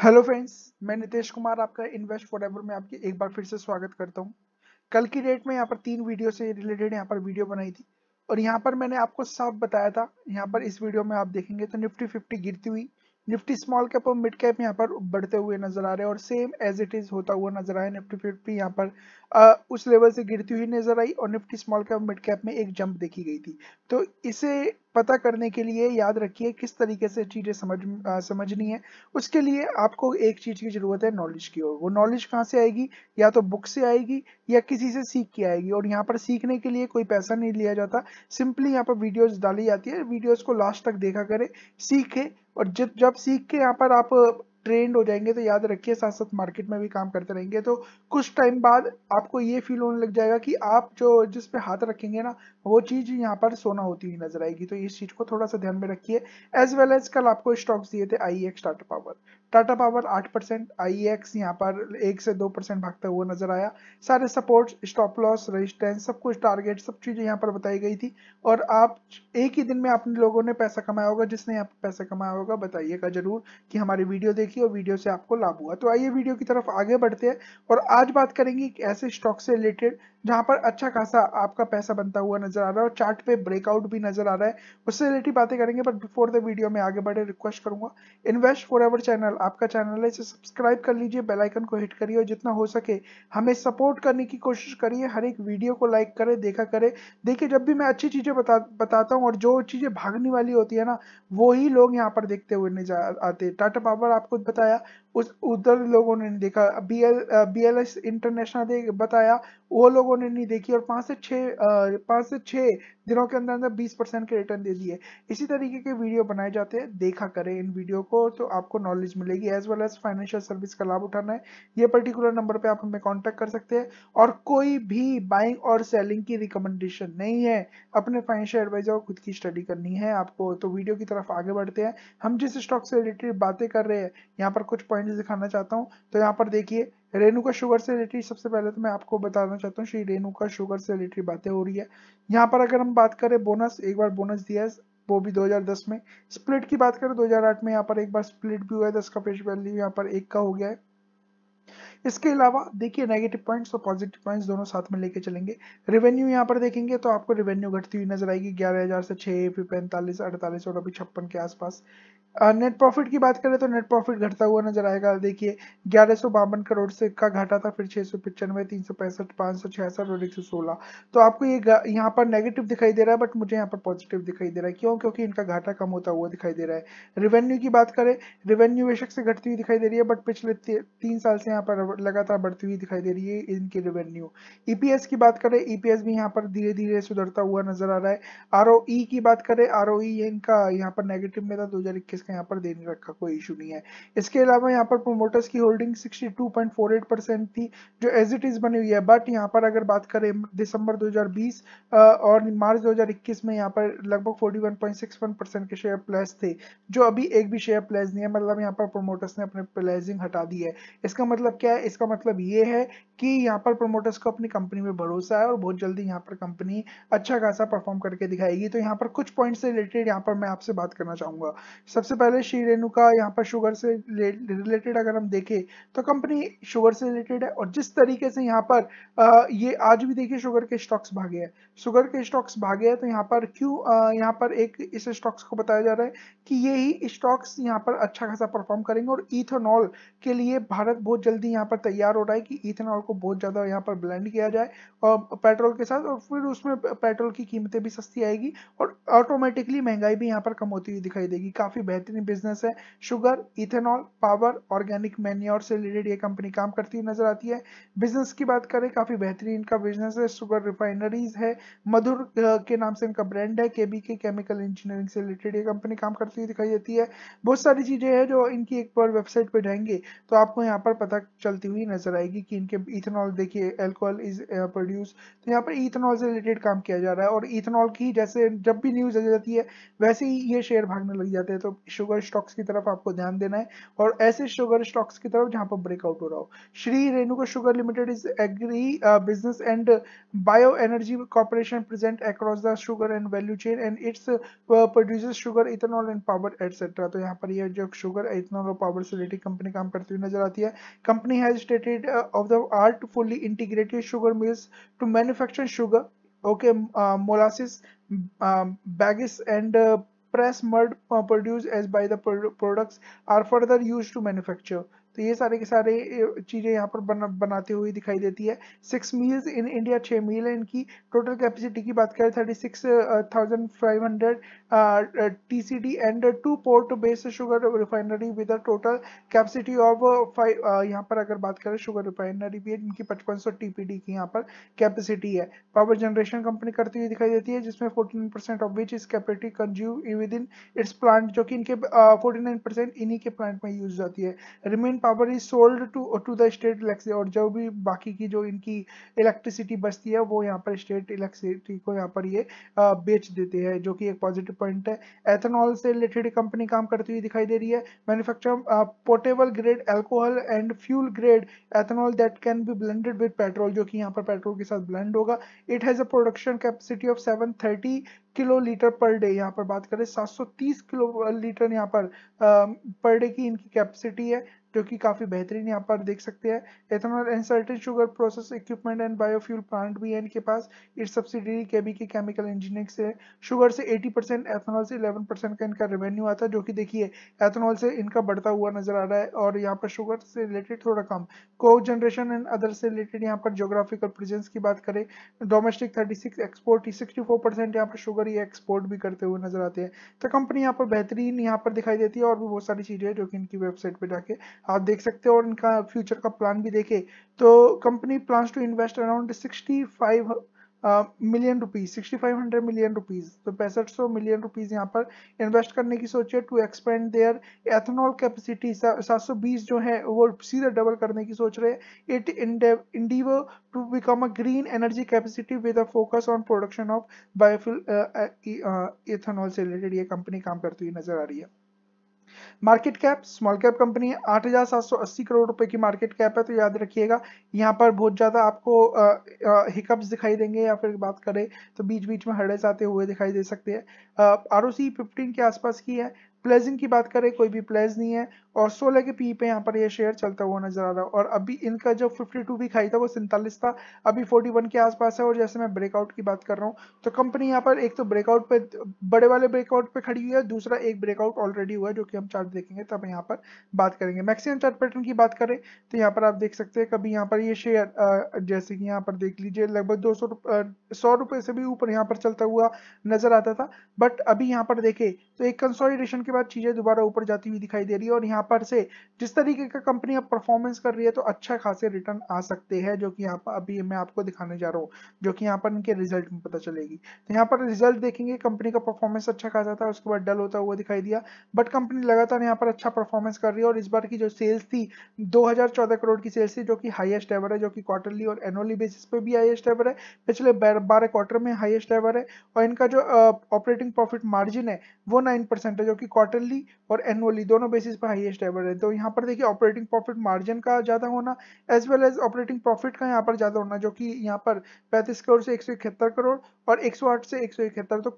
Hello friends मैं नितेश कुमार आपका invest for में आपकी एक बार फिर से स्वागत करता हूँ। कल की डेट में यहाँ पर तीन वीडियो से रिलेटेड यहाँ पर वीडियो बनाई थी और यहाँ पर मैंने आपको साफ़ बताया था यहाँ पर इस वीडियो में आप देखेंगे तो निफ्टी फिफ्टी गिरती हुई निफ्टी स्मॉल कैप और मिड कैप यहाँ पर बढ़ते हुए नज़र आ रहे हैं और सेम एज इट इज़ होता हुआ नज़र आया निफ्टी फिफ्टी यहाँ पर आ, उस लेवल से गिरती हुई नज़र आई और Nifty small cap mid cap में एक जंप देखी गई थी। तो इसे पता करने के लिए याद रखिए किस तरीके से चीज़ें समझ आ, समझनी है। उसके लिए आपको एक चीज़ की ज़रूरत है नॉलेज की और वो नॉलेज कहाँ से आएगी? या तो बुक से आएगी या किसी से सीख के आएगी। और यहाँ पर सीखने के लिए कोई पैसा नहीं लिया जाता। सिंपली यहाँ पर वीडियोस डाली जाती है। वीडियोस को लास्ट तक देखा करें सीखे। और जब जब सीख के यहाँ पर आप ट्रेंड हो जाएँगे तो याद रखिए साथ साथ मार्केट में भी काम करते रहेंगे। तो कुछ टाइम बाद आपको ये फील होने लग जाएगा कि आप जो जिस पे हाथ रखेंगे ना वो चीज़ यहाँ पर सोना होती हुई नज़र आएगी। तो इस चीज़ को थोड़ा सा ध्यान में रखिए। एज वेल एज कल आपको स्टॉक्स दिए थे I X Tata power Tata power आठ परसेंट आई एक्स यहाँ पर एक से दो परसेंट भागता हुआ नज़र आया। सारे सपोर्ट स्टॉप लॉस रेजिस्टेंस सब कुछ टारगेट सब चीज़ें यहाँ पर बताई गई थी। और आप एक ही दिन में अपने लोगों ने पैसा कमाया होगा, जिसने यहाँ पर पैसा कमाया होगा, बताइएगा ज़रूर कि हमारी वीडियो देखी और वीडियो से आपको लाभ हुआ। तो आइए वीडियो की तरफ़ आगे बढ़ते हैं और आज बात करेंगे ऐसे स्टॉक से रिलेटेड जहाँ पर अच्छा खासा आपका पैसा बनता हुआ नज़र आ रहा है और चार्ट पे ब्रेकआउट भी नज़र आ रहा है। उससे रिलेटेड बातें करेंगे बट बिफोर द वीडियो में आगे बढ़े रिक्वेस्ट करूँगा इन्वेस्ट फॉर एवर चैनल आपका चैनल है, इसे सब्सक्राइब कर लीजिए बेल आइकन को हिट करिए और जितना हो सके हमें सपोर्ट करने की कोशिश करिए, हर एक वीडियो को लाइक करे, देखा करे। देखिए, जब भी मैं अच्छी चीज़ें बता, बताता हूँ और जो चीज़ें भागने वाली होती है ना, वो लोग यहाँ पर देखते हुए नज़र आते टाटा पावर आपको बताया उस, उधर लोगों ने देखा। B L B L S international बताया, वो लोगों ने नहीं देखी और पाँच से छह पाँच से छह दिनों के अंदर अंदर बीस परसेंट के रिटर्न दे दिए। इसी तरीके के वीडियो बनाए जाते हैं। देखा करें इन वीडियो को तो आपको नॉलेज मिलेगी as well as financial service का लाभ उठाना है। ये पर्टिकुलर नंबर पर आप हमें कांटेक्ट कर सकते हैं और कोई भी बाइंग और सेलिंग की रिकमेंडेशन नहीं है। अपने फाइनेंशियल एडवाइजर को खुद की स्टडी करनी है आपको। तो वीडियो की तरफ़ आगे बढ़ते हैं। हम जिस स्टॉक से रिलेटेड बातें कर रहे हैं, यहाँ पर कुछ पॉइंट दिखाना चाहता हूँ। तो यहाँ पर देखिए, रेणुका शुगर से रिलेटेड सबसे पहले तो मैं आपको बताना चाहता हूँ, श्री रेणुका शुगर से रिलेटेड बातें हो रही है। यहाँ पर अगर हम बात करें बोनस एक बार बोनस दिया है, वो भी 2010 में। स्प्लिट की बात करें 2008 में यहाँ पर एक बार स्प्लिट भी हुआ है, दस का फेस वैल्यू यहाँ पर एक का हो गया है। इसके अलावा, देखिए नेगेटिव पॉइंट्स और पॉजिटिव पॉइंट्स दोनों साथ में लेके चलेंगे। रेवेन्यू यहाँ पर देखेंगे तो आपको रेवेन्यू घटती हुई नज़र आएगी, ग्यारह हज़ार से छह, फिर पैंतालीस, अड़तालीस और अभी छप्पन के आसपास। नेट प्रॉफिट की बात करें तो नेट प्रॉफिट घटता हुआ नज़र आएगा। देखिए, ग्यारह सौ बावन करोड़ से का घाटा था, फिर छह सौ पिचानवे, तीन सौ पैंसठ, पाँच सौ छियासठ और एक सौ सोलह। तो आपको ये यहाँ पर नेगेटिव दिखाई दे रहा है बट मुझे यहाँ पर पॉजिटिव दिखाई दे रहा है। क्यों? क्योंकि इनका घाटा कम होता हुआ दिखाई दे रहा है। रेवेन्यू की बात करें रेवेन्यू बेशक से घटती हुई दिखाई दे रही है बट पिछले तीन साल से यहाँ पर लगातार बढ़ती हुई दिखाई दे रही है इनकी रेवेन्यू ईपीएस की बात करें ईपीएस भी यहाँ पर धीरे धीरे सुधरता हुआ नज़र आ रहा है। आरओई की बात करें आर इनका यहाँ पर नेगेटिव में था, दो का यहाँ पर दे नहीं रखा कोई इशू नहीं है। इसके अलावा यहाँ पर प्रोमोटर्स की होल्डिंग 62.48 परसेंट थी, जो एज इट इज़ बनी हुई है। बट यहाँ पर अगर बात करें, दिसंबर 2020 और मार्च 2021 में यहाँ पर लगभग 41.61 परसेंट के शेयर प्लेस थे, जो अभी एक भी शेयर प्लेस नहीं है। मतलब यहाँ पर प्रोमोटर्स ने अपने प्लेसिंग हटा दी है। इसका मतलब क्या है? इसका मतलब ये है कि यहाँ पर प्रोमोटर्स को अपनी कंपनी में भरोसा है और बहुत जल्दी यहाँ पर कंपनी अच्छा खासा परफॉर्म करके दिखाएगी। तो यहाँ पर कुछ पॉइंट से रिलेटेड यहाँ पर मैं आपसे बात करना चाहूँगा। सबसे पहले श्री रेणुका यहाँ पर शुगर से रिलेटेड अगर हम देखें तो कंपनी शुगर से रिलेटेड है और जिस तरीके से यहाँ पर आ, ये आज भी देखिए शुगर के स्टॉक्स भागे हैं। शुगर के स्टॉक्स भागे हैं तो यहाँ पर क्यों यहाँ पर एक इस स्टॉक्स को बताया जा रहा है कि ये ही स्टॉक्स यहाँ पर अच्छा खासा परफॉर्म करेंगे और इथेनॉल के लिए भारत बहुत जल्दी यहाँ पर तैयार हो रहा है कि इथेनॉल को बहुत ज़्यादा यहाँ पर ब्लेंड किया जाए और पेट्रोल के साथ, और फिर उसमें पेट्रोल की कीमतें भी सस्ती आएगी और ऑटोमेटिकली महँगाई भी यहाँ पर कम होती हुई दिखाई देगी। काफ़ी बेहतरीन बिज़नेस है। Sugar ethanol power organic manure से रिलेटेड ये कंपनी काम करती हुई नज़र आती है। बिज़नेस की बात करें, काफ़ी बेहतरीन इनका बिज़नेस है। शुगर रिफाइनरीज है। मधुर के नाम से इनका ब्रांड है। केबी के केमिकल इंजीनियरिंग से रिलेटेड ये कंपनी काम करती हुई दिखाई देती है। बहुत सारी चीज़ें हैं जो इनकी एक बार वेबसाइट पर जाएँगे तो आपको यहाँ पर पता चल चलती हुई नज़र आएगी कि इनके इथेनॉल देखिए एल्कोहल इज़ प्रोड्यूस तो यहाँ पर इथेनॉल से रिलेटेड काम किया जा रहा है और इथेनॉल की जैसे जब भी न्यूज़ आ जाती है, वैसे ही ये शेयर भागने लग जाते हैं। तो शुगर स्टॉक्स की तरफ़ आपको ध्यान देना है और ऐसे शुगर स्टॉक्स की तरफ़ जहाँ पर ब्रेकआउट हो रहा हो। Shri Renuka sugar limited is agri business and bio energy corporation present across the sugar and value chain and it's produces sugar ethanol and power etcetera तो यहाँ पर ये जो शुगर इथेनॉल और पावर से रिलेटेड कंपनी काम करती हुई नज़र आती है। Company uh, of the art fully integrated sugar mills to manufacture sugar okay uh, molasses um, bagasse and uh, press mud uh, produced as by the pro products are further used to manufacture. तो ये सारे के सारे चीज़ें यहाँ पर बना, बनाते हुए दिखाई देती है। सिक्स मील्स इन इंडिया छः मील है इनकी। टोटल कैपेसिटी की बात करें thirty six thousand five hundred T C D and two port based sugar refinery with total capacity of five यहाँ पर अगर बात करें शुगर रिफाइनरी भी है इनकी पचपन सौ टी पी डी की यहाँ पर कैपेसिटी है। पावर जनरेशन कंपनी करती हुई दिखाई देती है जिसमें forty percent of which is capacity consume within its plant जो कि इनके फोर्टी नाइन परसेंट इन्हीं के प्लांट में यूज़ जाती है। Remain power is sold to to the state electricity और जो भी बाकी की जो इनकी इलेक्ट्रिसिटी बचती है, वो यहाँ पर स्टेट इलेक्ट्रिसिटी को यहाँ पर ये बेच देते हैं, जो कि एक पॉजिटिव पॉइंट है। एथेनॉल से रिलेटेड कंपनी काम करती हुई दिखाई दे रही है। Manufacture portable grade alcohol and fuel grade ethanol that can be blended with petrol जो कि यहाँ पर पेट्रोल के साथ ब्लेंड होगा। It has a production capacity of 730 kilo litre per day यहाँ पर बात करें 730 किलो लीटर यहाँ पर पर डे की इनकी कैपेसिटी है। जो कि काफ़ी बेहतरीन यहाँ पर देख सकते हैं। Ethanol and sugar process equipment and biofuel plant भी है इनके पास। इस सब्सिडरी केबी की केमिकल इंजीनियरिंग से शुगर से 80 परसेंट एथेनॉल से 11 परसेंट का इनका रेवेन्यू आता है, जो कि देखिए एथेनॉल से इनका बढ़ता हुआ नज़र आ रहा है और यहाँ पर शुगर से रिलेटेड थोड़ा कम। को जनरेशन एंड अदर से रिलेटेड यहाँ पर जोग्राफिकल प्रेजेंस की बात करें domestic thirty export sixty four यहाँ पर शुगर ये एक्सपोर्ट भी करते हुए नज़र आते हैं। तो कंपनी यहाँ पर बेहतरीन यहाँ पर दिखाई देती है और भी बहुत सारी चीज़ें जो कि इनकी वेबसाइट पर जाके आप देख सकते हो और इनका फ्यूचर का प्लान भी देखे। तो company plan to invest around million rupees sixty five hundred million rupees तो पैंसठ सौ मिलियन रुपीज़ यहाँ पर इन्वेस्ट करने की सोचे to expand their ethanol capacity सात सौ बीस जो है, वो सीधे डबल करने की सोच रहे हैं। It endeavour to become a green energy capacity with a focus on production of biofuel ethanol से रिलेटेड ये कंपनी काम करती हुई नज़र आ रही है। Market cap small cap company है, आठ हज़ार सात सौ अस्सी करोड़ रुपए की मार्केट कैप है तो याद रखिएगा, यहाँ पर बहुत ज़्यादा आपको हिकअप्स दिखाई देंगे या फिर बात करें तो बीच बीच में हड़े जाते हुए दिखाई दे सकते हैं। आर ओ सी फिफ्टीन के आसपास की है प्लेजिंग की बात करें, कोई भी प्लेज नहीं है। और 16 के पी पे यहाँ पर ये शेयर चलता हुआ नज़र आ रहा है। और अभी इनका जो 52 भी खाई था, वो सैंतालीस था। अभी 41 के आसपास है और जैसे मैं ब्रेकआउट की बात कर रहा हूँ तो कंपनी यहाँ पर एक तो ब्रेकआउट पे, बड़े वाले ब्रेकआउट पे खड़ी हुई है, दूसरा एक ब्रेकआउट ऑलरेडी हुआ है, जो कि हम चार्ट देखेंगे, तब यहाँ पर बात करेंगे। मैक्सिमम चार्ट पैटर्न की बात करें तो यहाँ पर आप देख सकते हैं, कभी यहाँ पर ये शेयर जैसे कि यहाँ पर देख लीजिए, लगभग दो सौ रुपए से भी ऊपर यहाँ पर चलता हुआ नज़र आता था। बट अभी यहाँ पर देखे तो एक कंसोलिडेशन के बाद चीज़ें दोबारा ऊपर जाती हुई दिखाई दे रही है और यहाँ पर से जिस तरीके का कंपनी अब परफॉर्मेंस कर रही है तो अच्छा खासे रिटर्न आ सकते हैं, जो कि यहाँ पर अभी मैं आपको दिखाने जा रहा हूँ, जो कि यहाँ पर इनके रिज़ल्ट में पता चलेगी। तो यहाँ पर रिज़ल्ट देखेंगे कंपनी का परफॉर्मेंस अच्छा खासा था, उसके बाद डल होता हुआ दिखाई दिया बट कंपनी लगातार यहाँ पर अच्छा परफॉर्मेंस कर रही है और इस बार की जो सेल्स थी, दो करोड़ की सेल्स थी, जो कि हाइएस्ट एवर है, जो कि क्वार्टरली और एनुअली बेसिस पे भी हाइएस्ट एवर है। पिछले बारह क्वार्टर में हाइएस्ट एवर है और इनका जो ऑपरेटिंग प्रॉफिट मार्जिन है, वो नाइन है, जो कि क्वार्टरली और एनुअली दोनों बेसिस पर हाईएस्ट एवर है। तो यहाँ पर देखिए ऑपरेटिंग प्रॉफिट मार्जिन का ज़्यादा होना as well as operating profit का यहाँ पर ज़्यादा होना, जो कि यहाँ पर पैंतीस करोड़ से एक सौ इकहत्तर करोड़ और 108 से एक सौ इकहत्तर तो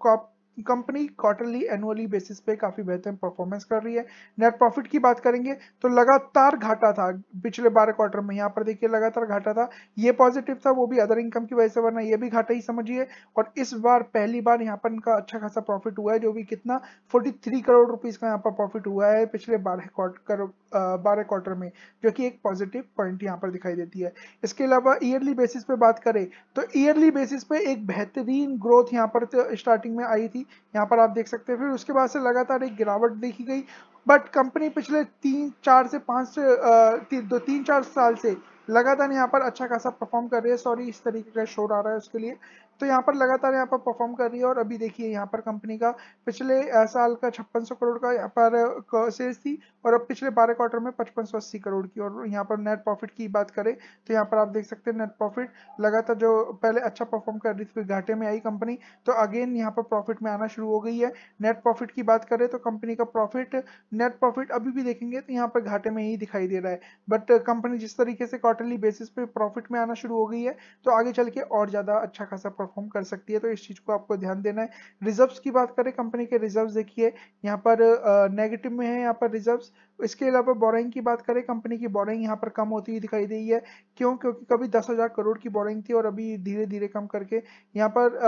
कंपनी क्वार्टरली एनुअली बेसिस पे काफ़ी बेहतर परफॉर्मेंस कर रही है। नेट प्रॉफिट की बात करेंगे तो लगातार घाटा था। पिछले बारह क्वार्टर में, यहाँ पर देखिए लगातार घाटा था। ये पॉजिटिव था, वो भी अदर इनकम की वजह से, वरना ये भी घाटा ही समझिए। और इस बार पहली बार यहाँ पर इनका अच्छा खासा प्रॉफिट हुआ है, जो भी कितना फोर्टी करोड़ रुपीज़ का यहाँ पर प्रॉफिट हुआ है पिछले बारह क्वार्टर बारह क्वार्टर में, जो कि एक पॉजिटिव पॉइंट यहाँ पर दिखाई देती है। इसके अलावा ईयरली बेसिस पे बात करें तो ईयरली बेसिस पे एक बेहतरीन ग्रोथ यहाँ पर स्टार्टिंग में आई थी। यहाँ पर आप देख सकते हैं। फिर उसके बाद से लगातार एक गिरावट देखी गई। बट कंपनी पिछले तीन, चार से पाँच से दो, तीन, चार साल से लगातार यहाँ पर अच्छा खासा परफॉर्म कर रही है। सॉरी इस तरीके का शोर आ रहा है उसके लिए। तो यहाँ पर लगातार यहाँ पर परफॉर्म कर रही है और अभी देखिए यहाँ पर कंपनी का पिछले साल का छप्पन करोड़ का यहाँ पर सेल्स थी और अब पिछले बारह क्वार्टर में पचपन करोड़ की और यहाँ पर नेट प्रॉफिट की बात करें तो यहाँ पर आप देख सकते हैं नेट प्रॉफिट लगातार जो पहले अच्छा परफॉर्म कर रही थी फिर घाटे में आई कंपनी तो अगेन यहाँ पर प्रॉफिट में आना शुरू हो गई है। नेट प्रॉफिट की बात करें तो कंपनी का प्रॉफिट नेट प्रॉफिट अभी भी देखेंगे तो यहाँ पर घाटे में ही दिखाई दे रहा है। बट कंपनी जिस तरीके से क्वार्टरली बेसिस पे प्रॉफिट में आना शुरू हो गई है तो आगे चल के और ज़्यादा अच्छा खासा परफॉर्म कर सकती है। तो इस चीज़ को आपको ध्यान देना है। रिज़र्व की बात करें कंपनी के रिज़र्व देखिए, यहाँ पर नेगेटिव में है यहाँ पर रिज़र्व इसके अलावा बोरिंग की बात करें कंपनी की बोरिंग यहाँ पर कम होती हुई दिखाई दी है। क्यों? क्योंकि कभी दस हज़ार करोड़ की बोरिंग थी और अभी धीरे धीरे कम करके यहाँ पर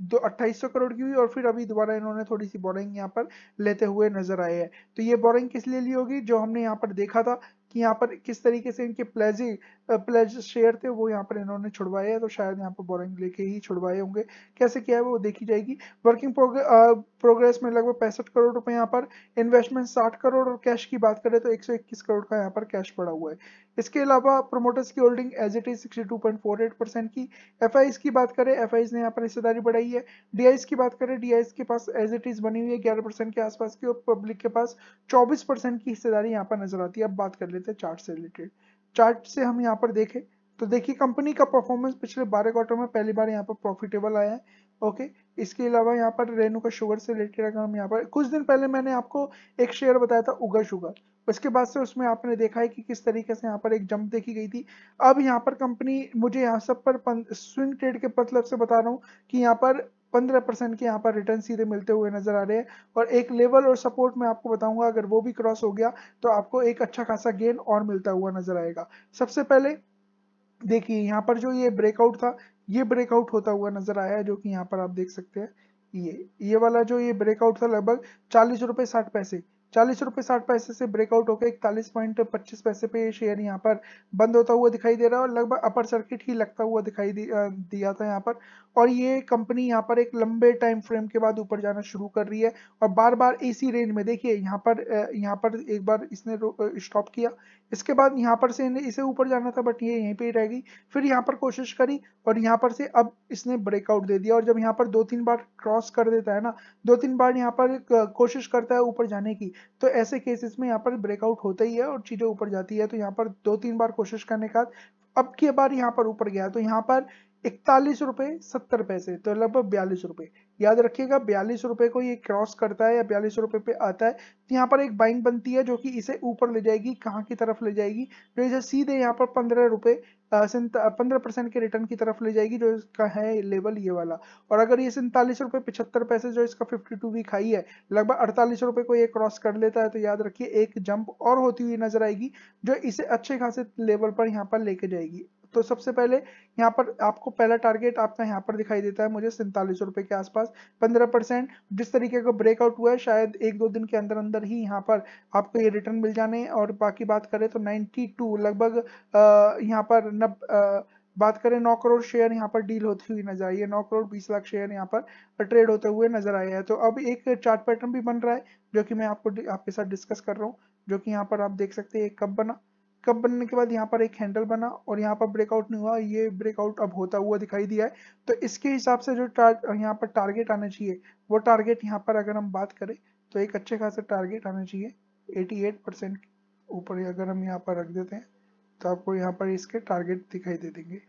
दो, अट्ठाईस करोड़ की हुई और फिर अभी दोबारा इन्होंने थोड़ी सी बोरिंग यहाँ पर लेते हुए नज़र आए हैं। तो ये बोरिंग किस लिए ली होगी? जो हमने यहाँ पर देखा था कि यहाँ पर किस तरीके से इनके प्लेजी प्लेज शेयर थे, वो यहाँ पर इन्होंने छुड़वाए हैं तो शायद यहाँ पर बोरिंग लेके ही छुड़वाए होंगे। कैसे किया है वो देखी जाएगी। वर्किंग प्रोग्रेस में लगभग पैंसठ करोड़ रुपए यहाँ पर इन्वेस्टमेंट साठ करोड़ और कैश की बात करें तो 121 करोड़ का यहाँ पर कैश पड़ा हुआ है। इसके अलावा प्रोमोटर्स की holding as it is sixty percent की। एफ़ की बात करें एफ़ ने यहाँ पर हिस्सेदारी बढ़ाई है। डी की बात करें डी के पास एज इट इज़ बनी हुई है ग्यारह परसेंट के आसपास की और पब्लिक के पास चौबीस परसेंट की हिस्सेदारी यहाँ पर नज़र आती है। अब बात कर लेते हैं चार्ट से रिलेटेड चार्ट से हम यहाँ पर देखें तो देखिए कंपनी का परफॉर्मेंस पिछले बारह क्वार्टर में पहली बार यहाँ पर प्रॉफिटेबल आया है ओके इसके अलावा यहाँ पर रेनू का शुगर से रिलेटेड अगर हम यहाँ पर, कुछ दिन पहले मैंने आपको एक शेयर बताया था उगर शुगर उसके बाद से उसमें आपने देखा है कि किस तरीके से यहाँ पर एक जंप देखी गई थी। अब यहाँ पर कंपनी मुझे यहाँ सब पर स्विंग ट्रेड के मतलब से बता रहा हूँ कि यहाँ पर पंद्रह परसेंट के यहाँ पर रिटर्न सीधे मिलते हुए नज़र आ रहे हैं। और एक लेवल और सपोर्ट में आपको बताऊँगा, अगर वो भी क्रॉस हो गया तो आपको एक अच्छा खासा गेन और मिलता हुआ नज़र आएगा। सबसे पहले, देखिए, यहाँ पर जो ये ब्रेकआउट था, ये ब्रेकआउट होता हुआ नज़र आया है, जो कि यहाँ पर आप देख सकते हैं। ये ये वाला जो ये ब्रेकआउट था लगभग चालीस रुपए साठ पैसे चालीस रुपए साठ पैसे से ब्रेकआउट होकर इकतालीस पॉइंट पच्चीस पैसे पे शेयर यहाँ पर बंद होता हुआ दिखाई दे रहा है और लगभग अपर सर्किट ही लगता हुआ दिखाई दिया था यहाँ पर। और ये कंपनी यहाँ पर एक लंबे टाइम फ्रेम के बाद ऊपर जाना शुरू कर रही है और बार बार इसी रेंज में देखिए यहाँ पर यहाँ पर एक बार इसने स्टॉप किया। इसके बाद यहाँ पर से इसे ऊपर जाना था बट ये यहीं पर ही रह गई। फिर यहाँ पर कोशिश करी और यहाँ पर से अब इसने ब्रेकआउट दे दिया और जब यहाँ पर दो तीन बार क्रॉस कर देता है ना दो तीन बार यहाँ पर कोशिश करता है ऊपर जाने की तो ऐसे केसेस में यहाँ पर ब्रेकआउट होता ही है और चीज़ें ऊपर जाती है तो यहाँ पर दो तीन बार कोशिश करने का अब की बार यहाँ पर ऊपर गया तो यहाँ पर इकतालीस रुपए सत्तर पैसे तो लगभग बयालीस रुपए। याद रखिएगा, बयालीस रुपए को ये क्रॉस करता है या बयालीस रुपए पे आता है तो यहाँ पर एक बाइंग बनती है जो कि इसे ऊपर ले जाएगी, कहाँ की तरफ़ ले जाएगी जो इसे सीधे यहाँ पर पंद्रह रुपए पंद्रह परसेंट के रिटर्न की तरफ़ ले जाएगी, जो इसका है लेवल ये वाला। और अगर ये सैंतालीस रुपए पिछहत्तर पैसे जो इसका फिफ्टी टू वीक हाई है, लगभग अड़तालीस रुपए को ये क्रॉस कर लेता है तो याद रखिए, एक जंप और होती हुई नज़र आएगी, जो इसे अच्छे खासे लेवल पर यहाँ पर लेके जाएगी। तो सबसे पहले यहाँ पर आपको पहला टारगेट आपका यहाँ पर दिखाई देता है मुझे सैंतालीस रुपए के आसपास। पंद्रह परसेंट जिस तरीके का ब्रेकआउट हुआ है, शायद एक दो दिन के अंदर अंदर ही यहाँ पर आपको ये रिटर्न मिल जाने और बाकी बात करें तो नाइन्टी टू लगभग यहाँ पर नब बात करें नौ करोड़ शेयर यहाँ पर डील होती हुई नज़र आई है। नौ करोड़ बीस लाख शेयर यहाँ पर ट्रेड होते हुए नज़र आए हैं। तो अब एक चार्ट पैटर्न भी बन रहा है, जो कि मैं आपको आपके साथ डिस्कस कर रहा हूँ, जो कि यहाँ पर आप देख सकते हैं, एक कब बना। कब बनने के बाद यहाँ पर एक हैंडल बना और यहाँ पर ब्रेकआउट नहीं हुआ। ये ब्रेकआउट अब होता हुआ दिखाई दिया है। तो इसके हिसाब से जो यहाँ पर टारगेट आना चाहिए, वो टारगेट यहाँ पर अगर हम बात करें तो एक अच्छे खासे टारगेट आना चाहिए 88 परसेंट ऊपर अगर हम यहाँ पर रख देते हैं तो आपको यहाँ पर इसके टारगेट दिखाई दे देंगे।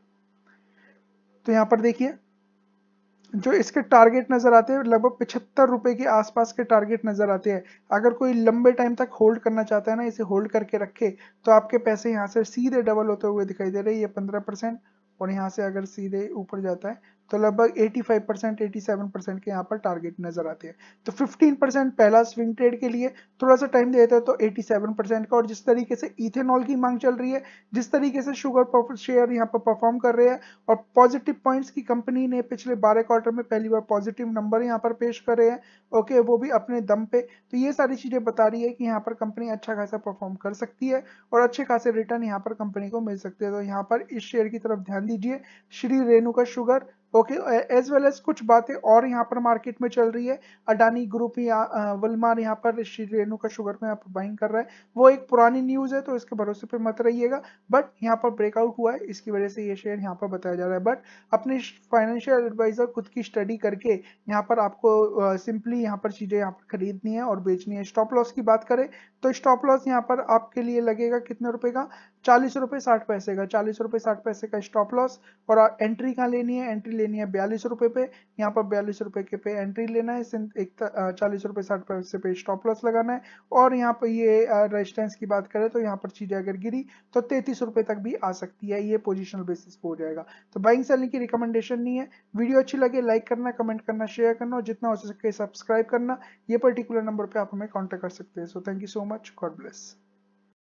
तो यहाँ पर देखिए जो इसके टारगेट नज़र आते हैं, लगभग पिछहत्तर रुपए के आसपास के टारगेट नज़र आते हैं। अगर कोई लंबे टाइम तक होल्ड करना चाहता है ना, इसे होल्ड करके रखे तो आपके पैसे यहाँ से सीधे डबल होते हुए दिखाई दे रहे हैं। ये पंद्रह परसेंट और यहाँ से अगर सीधे ऊपर जाता है तो लगभग 85 परसेंट एटी परसेंट के यहाँ पर टारगेट नज़र आते हैं। तो 15 परसेंट पहला स्विंग ट्रेड के लिए थोड़ा सा टाइम देता है तो 87 परसेंट का और जिस तरीके से इथेनॉल की मांग चल रही है, जिस तरीके से शुगर शेयर यहाँ पर परफॉर्म कर रहे हैं और पॉजिटिव पॉइंट्स की कंपनी ने पिछले बारह क्वार्टर में पहली बार पॉजिटिव नंबर यहाँ पर पेश करे हैं ओके वो भी अपने दम पे। तो ये सारी चीज़ें बता रही है कि यहाँ पर कंपनी अच्छा खासा परफॉर्म कर सकती है और अच्छे खासे रिटर्न यहाँ पर कंपनी को मिल सकते हैं। तो यहाँ पर इस शेयर की तरफ़ ध्यान दीजिए, Shri Renuka sugar okay as well as कुछ बातें और यहाँ पर मार्केट में चल रही है। अडानी ग्रुप या वलमार यहाँ पर श्री रेणुका शुगर में यहाँ पर बाइंग कर रहा है। वो एक पुरानी न्यूज़ है तो इसके भरोसे पे मत रहिएगा। बट यहाँ पर ब्रेकआउट हुआ है, इसकी वजह से ये शेयर यहाँ पर बताया जा रहा है। बट अपने फाइनेंशियल एडवाइजर खुद की स्टडी करके यहाँ पर आपको सिंपली यहाँ पर चीज़ें यहाँ पर खरीदनी है और बेचनी है। स्टॉप लॉस की बात करें तो स्टॉप लॉस यहाँ पर आपके लिए लगेगा कितने रुपए का? चालीस रुपए साठ पैसे का, चालीस रुपए साठ पैसे का स्टॉप लॉस और एंट्री कहाँ लेनी है? एंट्री लेनी है बयालीस रुपए पे। यहाँ पर बयालीस रुपए के पे एंट्री लेना है। एक चालीस रुपए साठ पैसे पे स्टॉप लॉस लगाना है। और यहाँ पर ये रेजिस्टेंस की बात करें तो यहाँ पर चीज़ें अगर गिरी तो तैतीस रुपए तक भी आ सकती है। ये पोजिशनल बेसिस पे हो जाएगा। तो बाइंग सेलिंग की रिकमेंडेशन नहीं है। वीडियो अच्छी लगे लाइक करना कमेंट करना शेयर करना और जितना हो सके सब्सक्राइब करना। ये पर्टिकुलर नंबर पर आप हमें कॉन्टेक्ट कर सकते हैं। So thank you so much God bless